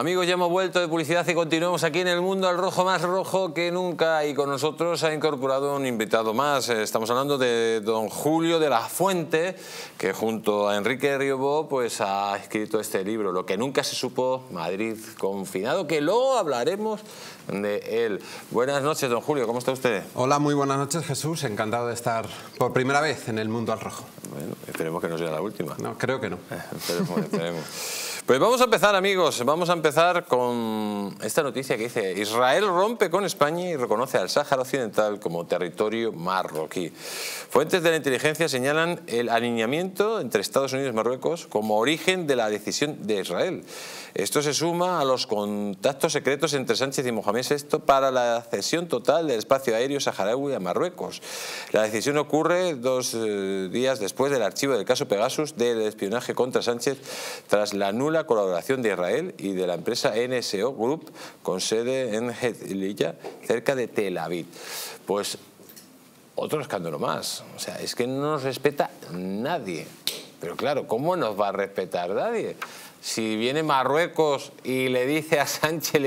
Amigos, ya hemos vuelto de publicidad y continuamos aquí en el mundo al rojo más rojo que nunca y con nosotros ha incorporado un invitado más. Estamos hablando de don Julio de la Fuente, que junto a Enrique Riobó pues, ha escrito este libro, Lo que nunca se supo, Madrid confinado, que luego hablaremos de él. Buenas noches, don Julio, ¿cómo está usted? Hola, muy buenas noches, Jesús. Encantado de estar por primera vez en el mundo al rojo. Bueno, esperemos que no sea la última. No, creo que no. esperemos, esperemos. Pues vamos a empezar, amigos. Vamos a empezar con esta noticia que dice Israel rompe con España y reconoce al Sáhara Occidental como territorio marroquí. Fuentes de la inteligencia señalan el alineamiento entre Estados Unidos y Marruecos como origen de la decisión de Israel. Esto se suma a los contactos secretos entre Sánchez y Mohamed VI para la cesión total del espacio aéreo saharaui a Marruecos. La decisión ocurre dos eh, días después del archivo del caso Pegasus del espionaje contra Sánchez tras la nula colaboración de Israel y de la empresa NSO Group con sede en Hetzliya, cerca de Tel Aviv. Pues otro escándalo más. O sea, es que no nos respeta nadie. Pero claro, ¿cómo nos va a respetar nadie? Si viene Marruecos y le dice a Sánchez,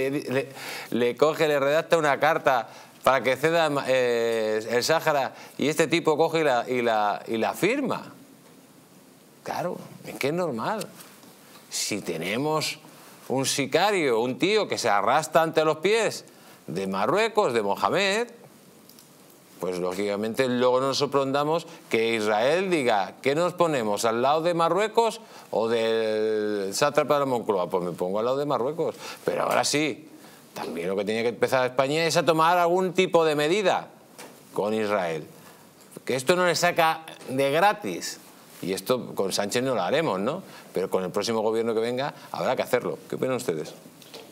le, coge, le redacta una carta para que ceda eh, el Sáhara y este tipo coge y la, y la, y la firma. Claro, es que es normal. Si tenemos un sicario, un tío que se arrastra ante los pies de Marruecos, de Mohamed, pues lógicamente luego nos sorprendamos que Israel diga, ¿qué nos ponemos? ¿Al lado de Marruecos o del sátrapa de la Moncloa? Pues me pongo al lado de Marruecos. Pero ahora sí, también lo que tenía que empezar España es a tomar algún tipo de medida con Israel. Que esto no le saca de gratis. Y esto con Sánchez no lo haremos, ¿no? Pero con el próximo gobierno que venga habrá que hacerlo. ¿Qué opinan ustedes?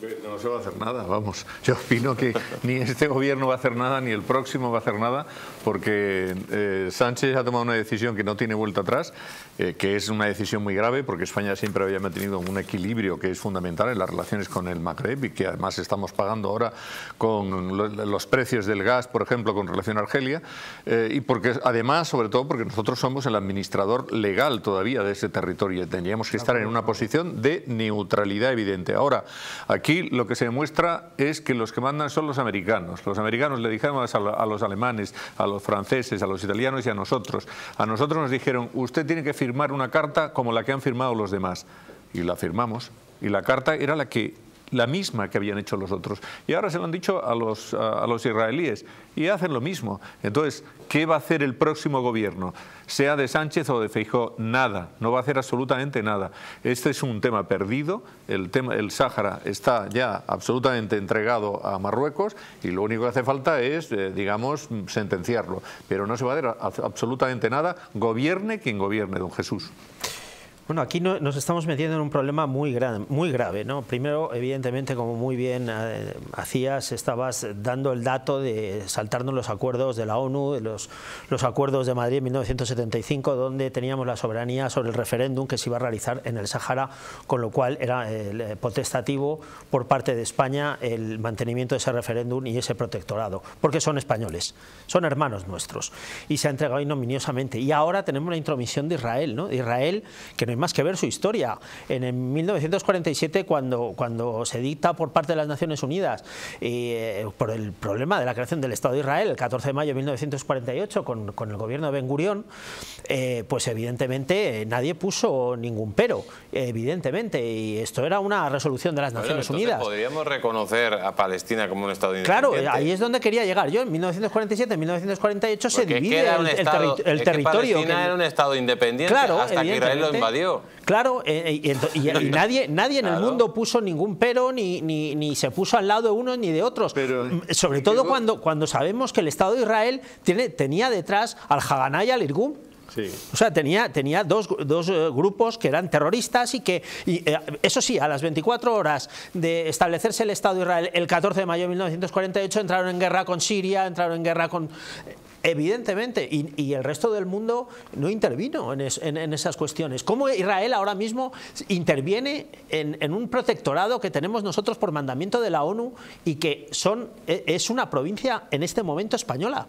No se va a hacer nada, vamos. Yo opino que ni este gobierno va a hacer nada, ni el próximo va a hacer nada, porque eh, Sánchez ha tomado una decisión que no tiene vuelta atrás, eh, que es una decisión muy grave, porque España siempre había mantenido un equilibrio que es fundamental en las relaciones con el Magreb y que además estamos pagando ahora con los precios del gas, por ejemplo, con relación a Argelia, eh, y porque además, sobre todo, porque nosotros somos el administrador legal todavía de ese territorio y tendríamos que estar en una posición de neutralidad evidente. Ahora, aquí lo que se demuestra es que los que mandan son los americanos. Los americanos le dijimos a los alemanes, a los franceses, a los italianos y a nosotros. A nosotros nos dijeron, usted tiene que firmar una carta como la que han firmado los demás. Y la firmamos. Y la carta era la que la misma que habían hecho los otros. Y ahora se lo han dicho a los, a, los israelíes y hacen lo mismo. Entonces, ¿qué va a hacer el próximo gobierno? Sea de Sánchez o de Feijó, nada, no va a hacer absolutamente nada. Este es un tema perdido, el, tema, el Sáhara está ya absolutamente entregado a Marruecos y lo único que hace falta es, eh, digamos, sentenciarlo. Pero no se va a hacer absolutamente nada, gobierne quien gobierne, don Jesús. Bueno, aquí nos estamos metiendo en un problema muy, gran, muy grave. ¿no? Primero, evidentemente, como muy bien eh, hacías, estabas dando el dato de saltarnos los acuerdos de la ONU, de los, los acuerdos de Madrid en 1975, donde teníamos la soberanía sobre el referéndum que se iba a realizar en el Sahara, con lo cual era eh, potestativo por parte de España el mantenimiento de ese referéndum y ese protectorado, porque son españoles, son hermanos nuestros, y se ha entregado ignominiosamente. Y ahora tenemos la intromisión de Israel, ¿no? Israel, que no más que ver su historia. En, 1947, cuando, cuando se dicta por parte de las Naciones Unidas eh, por el problema de la creación del Estado de Israel, el 14 de mayo de 1948, con, con el gobierno de Ben Gurión, eh, pues evidentemente nadie puso ningún pero, evidentemente, y esto era una resolución de las Naciones Unidas. ¿Podríamos reconocer a Palestina como un Estado independiente? Claro, ahí es donde quería llegar. Yo en 1947, en 1948 se divide el, el, territorio. Palestina era un Estado independiente hasta que Israel lo invadió. Claro, eh, y, nadie, nadie en el mundo puso ningún pero, ni, ni, se puso al lado de unos ni de otros. Mm, sobre todo cuando, cuando sabemos que el Estado de Israel tiene, tenía detrás al Haganah y al Irgun. O sea, tenía, tenía dos, dos, eh, grupos que eran terroristas y que, eh, eso sí, a las 24 horas de establecerse el Estado de Israel, el 14 de mayo de 1948, entraron en guerra con Siria, entraron en guerra con... Evidentemente, y, el resto del mundo no intervino en, esas cuestiones. ¿Cómo Israel ahora mismo interviene en, un protectorado que tenemos nosotros por mandamiento de la ONU y que son, e, es una provincia en este momento española?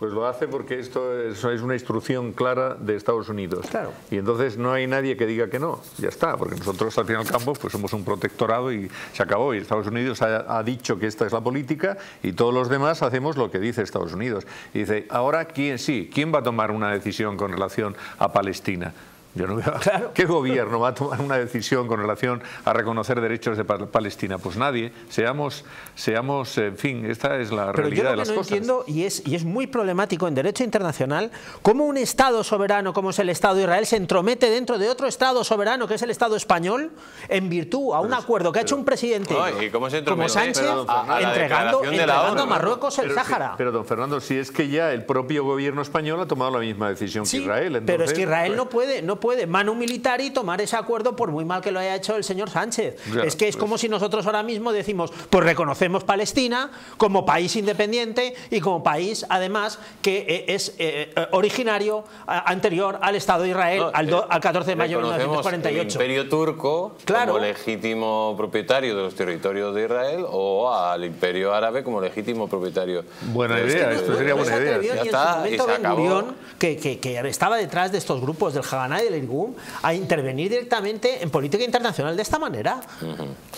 Pues lo hace porque esto es, una instrucción clara de Estados Unidos. Claro. Y entonces no hay nadie que diga que no. Ya está, porque nosotros al fin y al cabo pues somos un protectorado y se acabó. Y Estados Unidos ha, ha dicho que esta es la política y todos los demás hacemos lo que dice Estados Unidos. Y dice, ahora quién sí, ¿quién va a tomar una decisión con relación a Palestina? Yo no veo qué gobierno va a tomar una decisión con relación a reconocer derechos de Pal- Palestina. Pues nadie. Seamos, seamos, en fin, esta es la Pero yo realidad lo de que las no cosas. entiendo, y es, y es muy problemático en derecho internacional, cómo un Estado soberano como es el Estado de Israel se entromete dentro de otro Estado soberano que es el Estado español en virtud a un acuerdo que ha hecho un presidente No, ¿y cómo se como? Sánchez Pero, a entregando, de entregando ONU, a Marruecos el Pero, Sáhara. sí, pero, don Fernando, si es que ya el propio gobierno español ha tomado la misma decisión Sí, que Israel. pero es entonces, que Israel pues, no puede, no puede mano militar y tomar ese acuerdo por muy mal que lo haya hecho el señor Sánchez. Ya, es que es pues. como si nosotros ahora mismo decimos, pues reconocemos Palestina como país independiente y como país, además, que eh, es eh, eh, originario, a- anterior al Estado de Israel, No, al, do- eh, al 14 de mayo de reconocemos 1948. El imperio turco Claro. como legítimo propietario de los territorios de Israel o al imperio árabe como legítimo propietario. Buena de idea, esto sería buena idea. Ya está, en su y se acabó. Que, que- que estaba detrás de estos grupos del Haganah y del a intervenir directamente en política internacional de esta manera.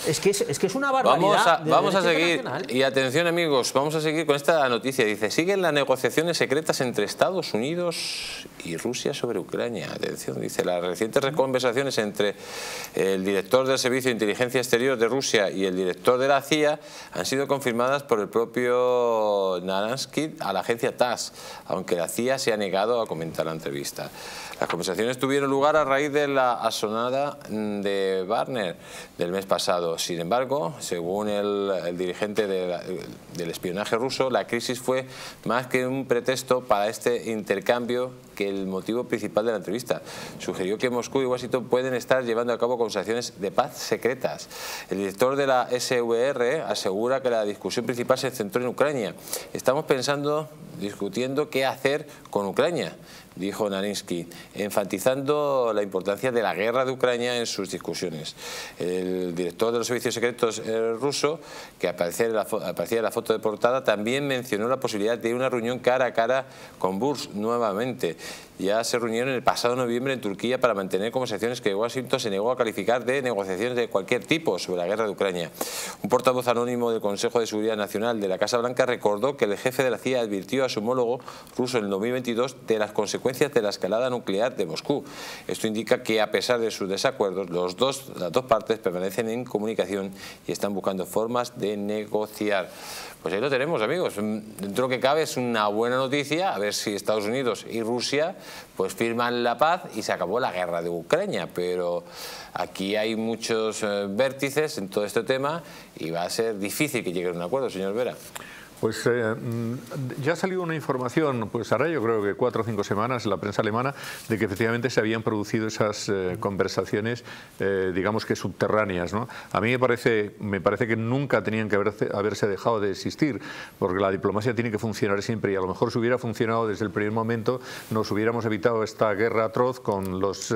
es, que es, es que es una barbaridad. Vamos a, vamos a seguir, y atención amigos, vamos a seguir con esta noticia. Dice, siguen las negociaciones secretas entre Estados Unidos y Rusia sobre Ucrania. Atención, dice, las recientes conversaciones entre el director del Servicio de Inteligencia Exterior de Rusia y el director de la CIA han sido confirmadas por el propio Naransky a la agencia TASS, aunque la CIA se ha negado a comentar la entrevista. Las conversaciones tuvieron lugar a raíz de la asonada de Barner del mes pasado. Sin embargo, según el, dirigente del espionaje ruso, la crisis fue más que un pretexto para este intercambio que el motivo principal de la entrevista. Sugirió que Moscú y Washington pueden estar llevando a cabo conversaciones de paz secretas. El director de la SVR asegura que la discusión principal se centró en Ucrania. Estamos pensando, discutiendo qué hacer con Ucrania dijo Narinsky, enfatizando la importancia de la guerra de Ucrania en sus discusiones. El director de los servicios secretos eh, ruso, que aparecía en, la, aparecía en la foto de portada, también mencionó la posibilidad de una reunión cara a cara con Bush nuevamente. Ya se reunieron el pasado noviembre en Turquía para mantener conversaciones que Washington se negó a calificar de negociaciones de cualquier tipo sobre la guerra de Ucrania. Un portavoz anónimo del Consejo de Seguridad Nacional de la Casa Blanca recordó que el jefe de la CIA advirtió a su homólogo ruso en el 2022 de las consecuencias de la escalada nuclear de Moscú. Esto indica que a pesar de sus desacuerdos, los dos, las dos partes permanecen en comunicación y están buscando formas de negociar. Pues ahí lo tenemos, amigos. Dentro que cabe es una buena noticia, a ver si Estados Unidos y Rusia pues firman la paz y se acabó la guerra de Ucrania. Pero aquí hay muchos eh, vértices en todo este tema y va a ser difícil que lleguen a un acuerdo, señor Vera. Pues eh, mm, ya ha salido una información, pues ahora yo creo que cuatro o cinco semanas en la prensa alemana, de que efectivamente se habían producido esas eh, conversaciones, eh, digamos que subterráneas. ¿no? A mí me parece, me parece que nunca tenían que haberse, haberse dejado de existir, porque la diplomacia tiene que funcionar siempre y a lo mejor si hubiera funcionado desde el primer momento nos hubiéramos evitado esta guerra atroz con los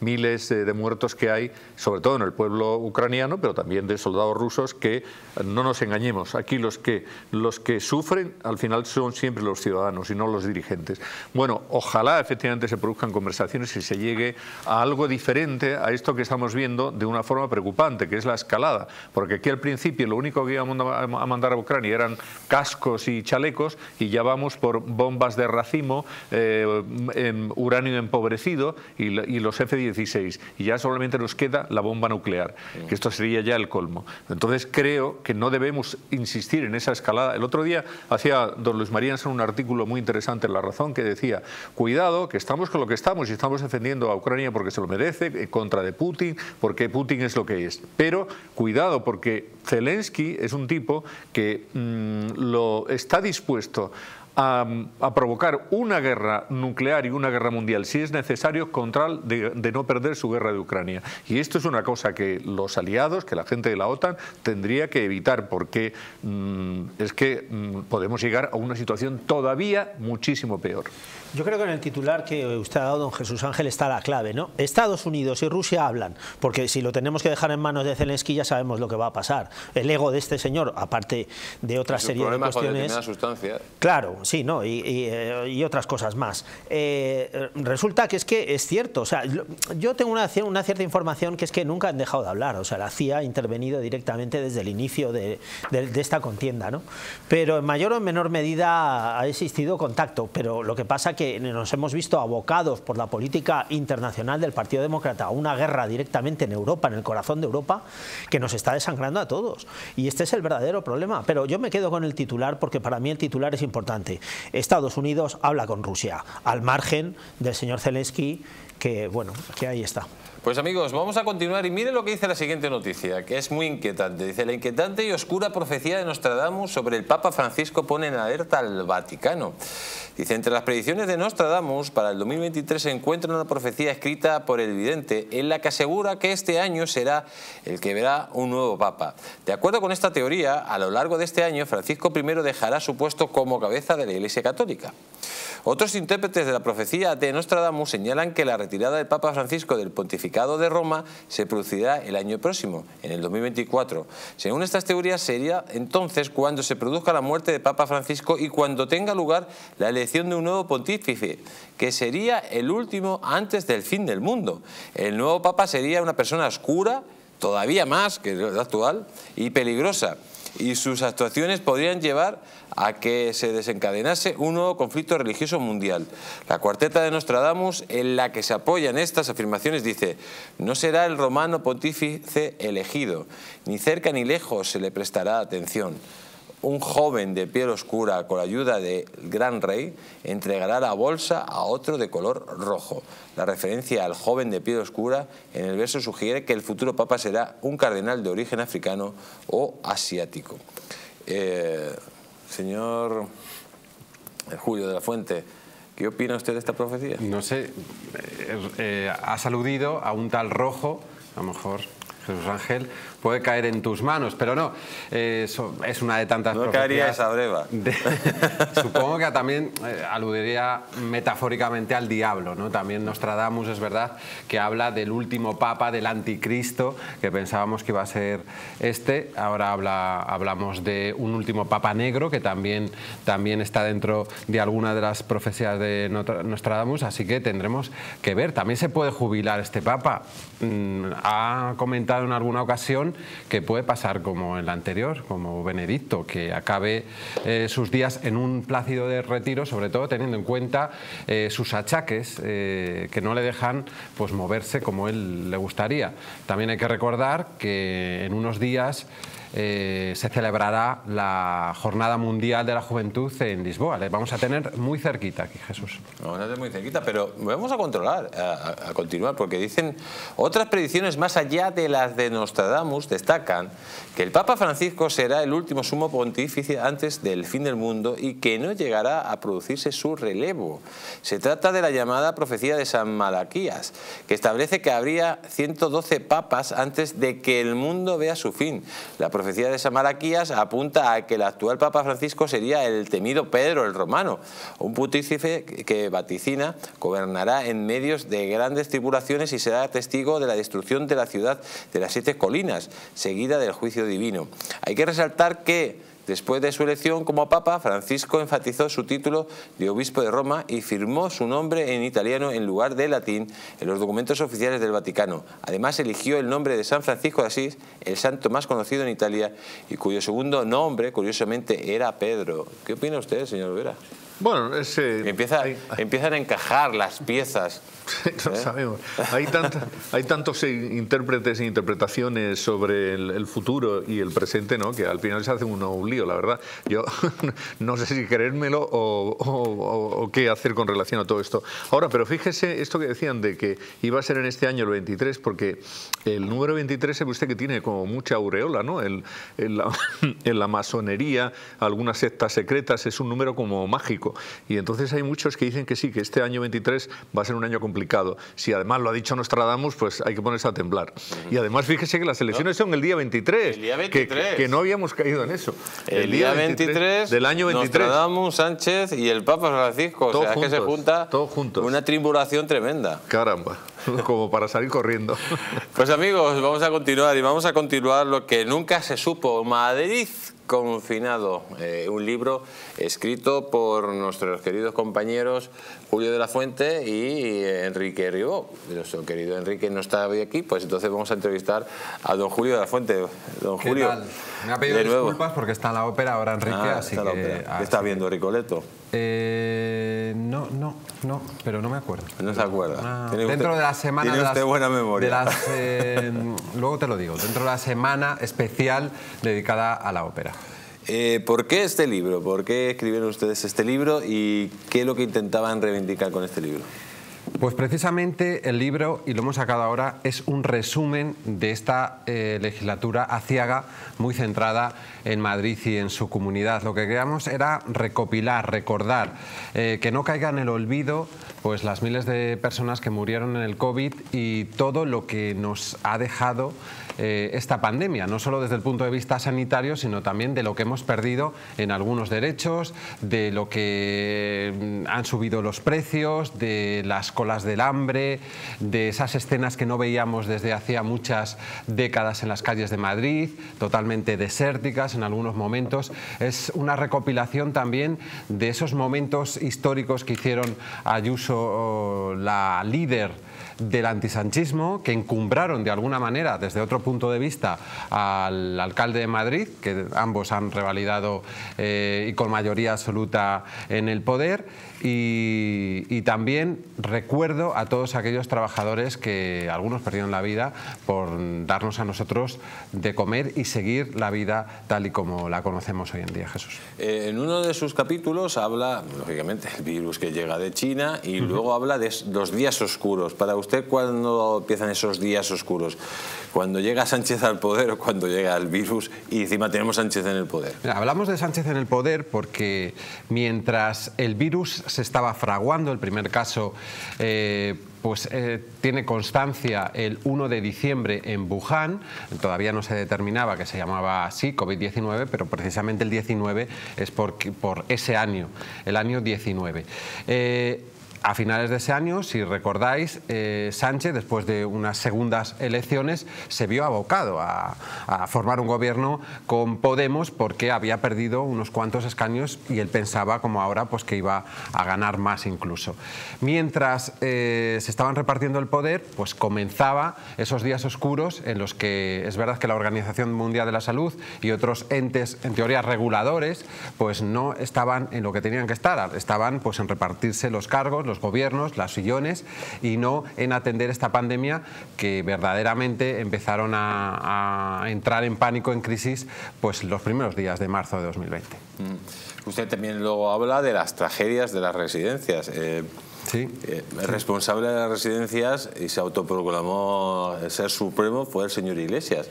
miles de muertos que hay, sobre todo en el pueblo ucraniano, pero también de soldados rusos que, no nos engañemos, aquí los que, los que sufren al final son siempre los ciudadanos y no los dirigentes. Bueno, ojalá efectivamente se produzcan conversaciones y se llegue a algo diferente a esto que estamos viendo de una forma preocupante, que es la escalada, porque aquí al principio lo único que íbamos a mandar a Ucrania eran cascos y chalecos y ya vamos por bombas de racimo, eh, em, uranio empobrecido y, y los F-16 y ya solamente nos queda la bomba nuclear, que esto sería ya el colmo. Entonces creo que no debemos insistir en esa escalada. El otro día hacía don Luis María un artículo muy interesante en La Razón que decía, cuidado, que estamos con lo que estamos y estamos defendiendo a Ucrania porque se lo merece, en contra de Putin, porque Putin es lo que es. Pero cuidado, porque Zelensky es un tipo que mm, lo está dispuesto a, provocar una guerra nuclear y una guerra mundial, si es necesario, con tal de, de no perder su guerra de Ucrania. Y esto es una cosa que los aliados, que la gente de la OTAN, tendría que evitar, porque mm, es que mm, podemos llegar a una situación todavía muchísimo peor. Yo creo que en el titular que usted ha dado, don Jesús Ángel, está la clave. ¿no? Estados Unidos y Rusia hablan, porque si lo tenemos que dejar en manos de Zelensky ya sabemos lo que va a pasar. El ego de este señor, aparte de otra serie de cuestiones... Con sustancia. Claro, sí, ¿no? y, eh, otras cosas más. Eh, resulta que es que es cierto, o sea, yo tengo una, una cierta información que es que nunca han dejado de hablar, o sea, la CIA ha intervenido directamente desde el inicio de, de esta contienda, ¿no? Pero en mayor o menor medida ha existido contacto, pero lo que pasa que nos hemos visto abocados por la política internacional del Partido Demócrata a una guerra directamente en Europa, en el corazón de Europa, que nos está desangrando a todos. Y este es el verdadero problema. Pero yo me quedo con el titular porque para mí el titular es importante. Estados Unidos habla con Rusia, al margen del señor Zelensky, que bueno, que ahí está. Pues amigos, vamos a continuar y miren lo que dice la siguiente noticia, que es muy inquietante. Dice, la inquietante y oscura profecía de Nostradamus sobre el Papa Francisco pone en alerta al Vaticano. Dice, entre las predicciones de Nostradamus, para el 2023 se encuentra una profecía escrita por el vidente en la que asegura que este año será el que verá un nuevo Papa. De acuerdo con esta teoría, a lo largo de este año, Francisco I dejará su puesto como cabeza de la Iglesia Católica. Otros intérpretes de la profecía de Nostradamus señalan que la retirada del Papa Francisco del pontificado de Roma se producirá el año próximo, en el 2024. Según estas teorías, sería entonces cuando se produzca la muerte del Papa Francisco y cuando tenga lugar la elección de un nuevo pontífice, que sería el último antes del fin del mundo. El nuevo Papa sería una persona oscura, todavía más que la actual, y peligrosa y sus actuaciones podrían llevar a que se desencadenase un nuevo conflicto religioso mundial. La cuarteta de Nostradamus, en la que se apoyan estas afirmaciones, dice, no será el romano pontífice elegido, ni cerca ni lejos se le prestará atención un joven de piel oscura con la ayuda del gran rey entregará la bolsa a otro de color rojo. La referencia al joven de piel oscura en el verso sugiere que el futuro papa será un cardenal de origen africano o asiático. Eh, señor Julio de la Fuente, ¿qué opina usted de esta profecía? No sé, eh, eh, has aludido a un tal rojo, a lo mejor Jesús Ángel, puede caer en tus manos, pero no, eh, es una de tantas no caería esa breva. supongo que también eh, aludiría metafóricamente al diablo, ¿no? También Nostradamus es verdad que habla del último papa, del anticristo, que pensábamos que iba a ser este, ahora habla, hablamos de un último papa negro, que también, también está dentro de alguna de las profecías de Nostradamus, así que tendremos que ver. También se puede jubilar este papa. Mm, ha comentado en alguna ocasión que puede pasar como el anterior, como Benedicto, que acabe eh, sus días en un plácido de retiro, sobre todo teniendo en cuenta eh, sus achaques eh, que no le dejan pues, moverse como él le gustaría. También hay que recordar que en unos días eh, se celebrará la Jornada Mundial de la Juventud en Lisboa. Le vamos a tener muy cerquita aquí, Jesús. Vamos a tener muy cerquita, pero vamos a controlar, a, continuar, porque dicen otras predicciones más allá de las de Nostradamus destacan que el Papa Francisco será el último sumo pontífice antes del fin del mundo y que no llegará a producirse su relevo. Se trata de la llamada profecía de San Malaquías, que establece que habría 112 papas antes de que el mundo vea su fin. Profecía de Samaraquías apunta a que el actual Papa Francisco sería el temido Pedro el Romano, un pontífice que vaticina gobernará en medios de grandes tribulaciones y será testigo de la destrucción de la ciudad de las siete colinas, seguida del juicio divino. Hay que resaltar que Después de su elección como papa, Francisco enfatizó su título de obispo de Roma y firmó su nombre en italiano en lugar de latín en los documentos oficiales del Vaticano. Además, eligió el nombre de San Francisco de Asís, el santo más conocido en Italia y cuyo segundo nombre, curiosamente, era Pedro. ¿Qué opina usted, señor Vera? Bueno, ese... Empieza, empiezan a encajar las piezas no ¿Eh? sabemos. Hay, hay tantos intérpretes e interpretaciones sobre el, futuro y el presente ¿no? que al final se hace un, lío, la verdad. Yo no sé si creérmelo o, o, qué hacer con relación a todo esto. Ahora, pero fíjese esto que decían de que iba a ser en este año el 23, porque el número 23 es usted que tiene como mucha aureola, ¿no? El, la, en la masonería, algunas sectas secretas, es un número como mágico. Y entonces hay muchos que dicen que sí, que este año 23 va a ser un año complicado complicado. Si además lo ha dicho Nostradamus, pues hay que ponerse a temblar. Y además fíjese que las elecciones son el día 23. El día que- 23. Que, no habíamos caído en eso. El, día 23, del año 23. Nostradamus, Sánchez y el Papa Francisco. O sea, es que se juntos, junta todos juntos. una tribulación tremenda. Caramba, como para salir corriendo. Pues amigos, vamos a continuar y vamos a continuar lo que nunca se supo. Madrid confinado, eh, un libro escrito por nuestros queridos compañeros Julio de la Fuente y Enrique Ribó. Nuestro querido Enrique no está hoy aquí, pues entonces vamos a entrevistar a don Julio de la Fuente. Don ¿Qué Julio, tal? Me ha pedido de nuevo. disculpas porque está la ópera ahora Enrique, Ah, así está que... ópera. ¿Qué así está viendo Ricoleto? Eh, no, no, no, pero no me acuerdo. No se acuerda. Ah, dentro usted- de la semana tiene de las, buena memoria. de las, eh, luego te lo digo, dentro de la semana especial dedicada a la ópera. Eh, ¿Por qué este libro? ¿Por qué escribieron ustedes este libro y qué es lo que intentaban reivindicar con este libro? Pues precisamente el libro, y lo hemos sacado ahora, es un resumen de esta eh, legislatura aciaga, muy centrada en Madrid y en su comunidad. Lo que queríamos era recopilar, recordar, eh, que no caiga en el olvido pues las miles de personas que murieron en el COVID y todo lo que nos ha dejado eh, esta pandemia, no solo desde el punto de vista sanitario, sino también de lo que hemos perdido en algunos derechos, de lo que mm, han subido los precios, de las del hambre, de esas escenas que no veíamos desde hacía muchas décadas en las calles de Madrid, totalmente desérticas en algunos momentos. Es una recopilación también de esos momentos históricos que hicieron Ayuso la líder del antisanchismo que encumbraron de alguna manera desde otro punto de vista al alcalde de Madrid, que ambos han revalidado eh, y con mayoría absoluta en el poder. Y, y también recuerdo a todos aquellos trabajadores que algunos perdieron la vida por darnos a nosotros de comer y seguir la vida tal y como la conocemos hoy en día, Jesús. Eh, en uno de sus capítulos habla, lógicamente, el virus que llega de China y luego habla de los días oscuros. Para usted, ¿cuándo empiezan esos días oscuros? ¿Cuando llega Sánchez al poder o cuando llega el virus y encima tenemos Sánchez en el poder? Hablamos de Sánchez en el poder porque mientras el virus se estaba fraguando, el primer caso eh, pues eh, tiene constancia el 1 de diciembre en Wuhan, todavía no se determinaba que se llamaba así, COVID-19, pero precisamente el 19 es por, por ese año, el año 19. Eh, a finales de ese año, si recordáis, eh, Sánchez, después de unas segundas elecciones, se vio abocado a, formar un gobierno con Podemos porque había perdido unos cuantos escaños y él pensaba, como ahora, pues que iba a ganar más incluso. Mientras eh, se estaban repartiendo el poder, pues comenzaba esos días oscuros en los que es verdad que la Organización Mundial de la Salud y otros entes, en teoría reguladores, pues no estaban en lo que tenían que estar, estaban pues en repartirse los cargos, los gobiernos, las sillones y no en atender esta pandemia que verdaderamente empezaron a, a entrar en pánico, en crisis, pues los primeros días de marzo de 2020. Mm. Usted también luego habla de las tragedias de las residencias. Eh, Sí. eh, el responsable de las residencias y se autoproclamó ser supremo fue el señor Iglesias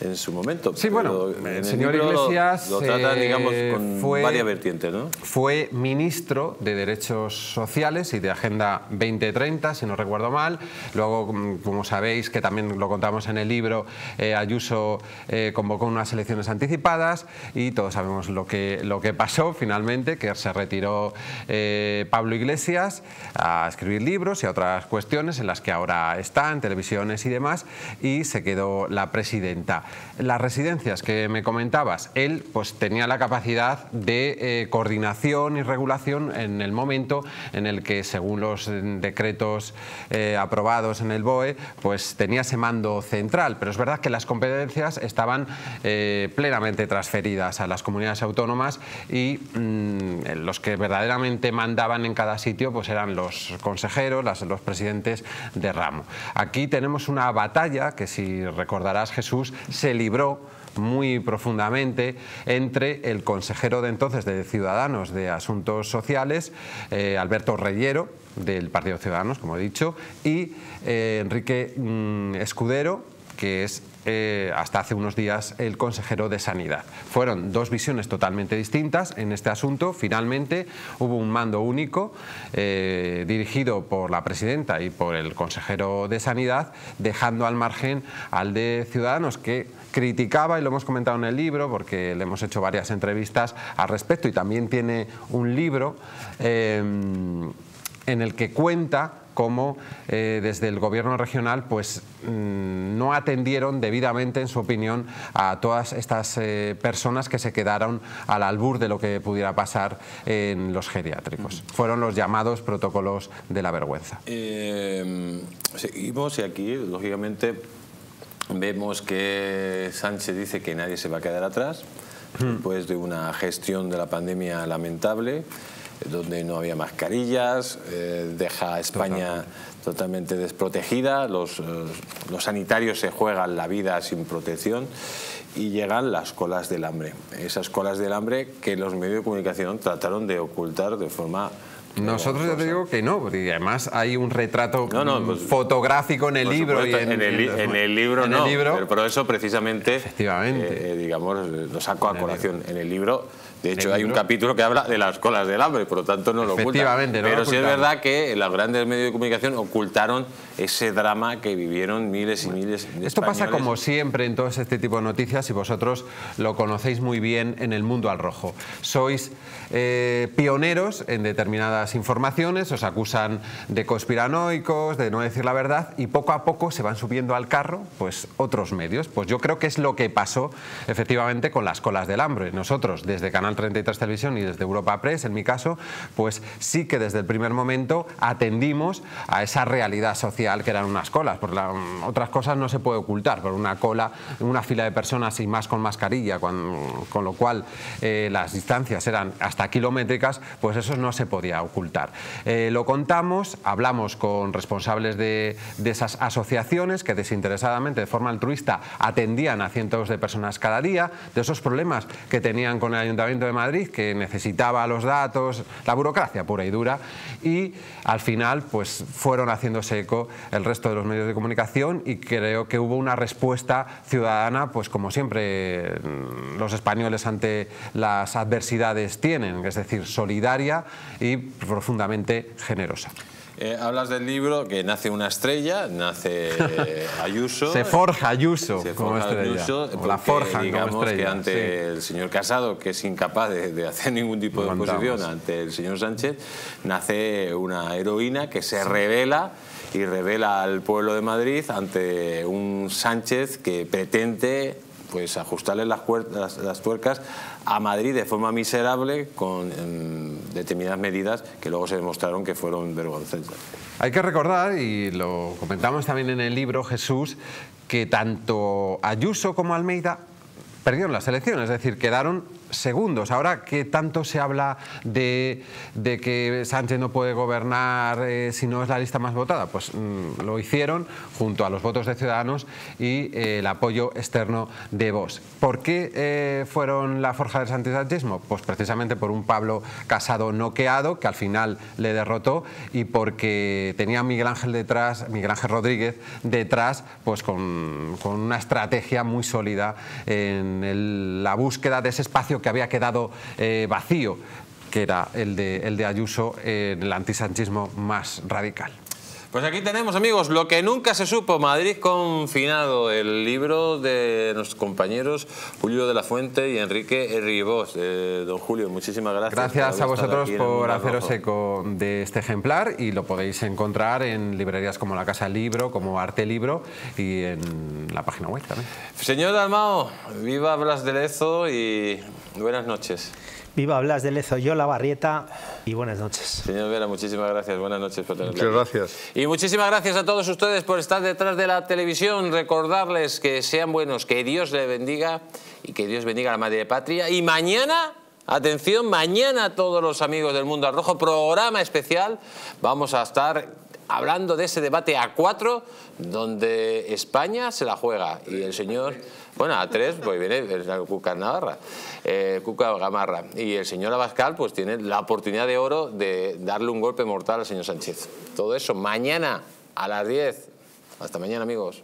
en su momento. Sí, bueno, el señor Iglesias, lo, tratan, eh, digamos, con fue- varias vertientes, ¿no? Fue ministro de Derechos Sociales y de Agenda 2030, si no recuerdo mal. Luego, mm, como sabéis, que también lo contamos en el libro, eh, Ayuso eh, convocó unas elecciones anticipadas y todos sabemos lo que, lo que pasó finalmente, que se retiró Pablo Iglesias a escribir libros y a otras cuestiones en las que ahora está, en televisiones y demás, y se quedó la presidenta. Las residencias que me comentabas, él pues tenía la capacidad de eh, coordinación y regulación en el momento en el que, según los eh, decretos eh, aprobados en el BOE, pues tenía ese mando central. Pero es verdad que las competencias estaban plenamente transferidas a las comunidades autónomas y mm, los que verdaderamente mandaban en cada sitio pues eran los consejeros, los presidentes de ramo. Aquí tenemos una batalla que, si recordarás Jesús, se libró muy profundamente entre el consejero de entonces de Ciudadanos de Asuntos Sociales, eh, Alberto Reyero, del Partido Ciudadanos, como he dicho, y eh, Enrique mm, Escudero, que es eh, hasta hace unos días el consejero de Sanidad. Fueron dos visiones totalmente distintas en este asunto. Finalmente hubo un mando único eh, dirigido por la presidenta y por el consejero de Sanidad, dejando al margen al de Ciudadanos que criticaba, y lo hemos comentado en el libro, porque le hemos hecho varias entrevistas al respecto, y también tiene un libro eh, en el que cuenta cómo eh, desde el gobierno regional pues, mm, no atendieron debidamente, en su opinión, a todas estas eh, personas que se quedaron al albur de lo que pudiera pasar en los geriátricos. Fueron los llamados protocolos de la vergüenza. seguimos y aquí, lógicamente, Vemos que Sánchez dice que nadie se va a quedar atrás, después de una gestión de la pandemia lamentable, donde no había mascarillas, eh, deja a España totalmente desprotegida, los, eh, los sanitarios se juegan la vida sin protección y llegan las colas del hambre. Esas colas del hambre que los medios de comunicación trataron de ocultar de forma nosotros ya te digo que no, porque además hay un retrato pues, fotográfico en el libro. y en, el, libro no, pero, eso precisamente, Efectivamente. Eh, digamos, lo saco a colación. En el libro de hecho, hay un capítulo que habla de las colas del hambre, por lo tanto no lo ocultan. Pero sí es verdad que los grandes medios de comunicación ocultaron ese drama que vivieron miles y miles de Esto pasa como siempre en todo este tipo de noticias y vosotros lo conocéis muy bien en el mundo al rojo. Sois eh, pioneros en determinadas informaciones, os acusan de conspiranoicos, de no decir la verdad y poco a poco se van subiendo al carro pues otros medios. Pues yo creo que es lo que pasó efectivamente con las colas del hambre. Nosotros desde Canal 33 Televisión y desde Europa Press, en mi caso, pues sí que desde el primer momento atendimos a esa realidad social que eran unas colas. Por otras cosas no se puede ocultar, por una cola, una fila de personas y más con mascarilla, con, lo cual eh, las distancias eran hasta kilométricas, pues eso no se podía ocultar. Eh, lo contamos, hablamos con responsables de, de esas asociaciones que desinteresadamente, de forma altruista, atendían a cientos de personas cada día, de esos problemas que tenían con el Ayuntamiento de Madrid que necesitaba los datos, la burocracia pura y dura y al final pues fueron haciéndose eco el resto de los medios de comunicación y creo que hubo una respuesta ciudadana pues como siempre mm, los españoles ante las adversidades tienen, es decir, solidaria y profundamente generosa. Eh, hablas del libro que nace una estrella, nace Ayuso. se forja Ayuso como estrella. la forja digamos que ante el señor Casado, que es incapaz de, hacer ningún tipo de oposición ante el señor Sánchez, nace una heroína que se revela y revela al pueblo de Madrid ante un Sánchez que pretende pues ajustarle las, las, tuercas a Madrid de forma miserable con determinadas medidas que luego se demostraron que fueron vergonzosas. Hay que recordar, y lo comentamos también en el libro Jesús, que tanto Ayuso como Almeida perdieron las elecciones, es decir, quedaron segundos. Ahora que tanto se habla de, que Sánchez no puede gobernar eh, si no es la lista más votada, pues mm, lo hicieron junto a los votos de Ciudadanos y eh, el apoyo externo de Vox. ¿Por qué eh, fueron la forja del sánchez-sanchismo? Pues precisamente por un Pablo Casado noqueado que al final le derrotó y porque tenía Miguel Ángel detrás, Miguel Ángel Rodríguez detrás, pues con, una estrategia muy sólida en la búsqueda de ese espacio que había quedado eh, vacío, que era el de, el de Ayuso, en el antisanchismo más radical. Pues aquí tenemos, amigos, lo que nunca se supo, Madrid confinado, el libro de nuestros compañeros Julio de la Fuente y Enrique Ribos. Eh, don Julio, muchísimas gracias. Gracias a vosotros por haceros eco de este ejemplar y lo podéis encontrar en librerías como La Casa Libro, como Arte Libro y en la página web también. Señor Dalmao, viva Blas de Lezo y buenas noches. Viva Blas de Lezo, yo la Barrieta y buenas noches. Señor Vera, muchísimas gracias. Buenas noches por Muchas gracias. Y muchísimas gracias a todos ustedes por estar detrás de la televisión. Recordarles que sean buenos, que Dios les bendiga y que Dios bendiga a la Madre Patria. Y mañana... Atención, mañana todos los amigos del Mundo al Rojo, programa especial. Vamos a estar hablando de ese debate a cuatro, donde España se la juega y el señor, bueno, a tres, pues viene Cuca Navarra, eh, Cuca Gamarra, y el señor Abascal, pues tiene la oportunidad de oro de darle un golpe mortal al señor Sánchez. Todo eso mañana a las 10. Hasta mañana, amigos.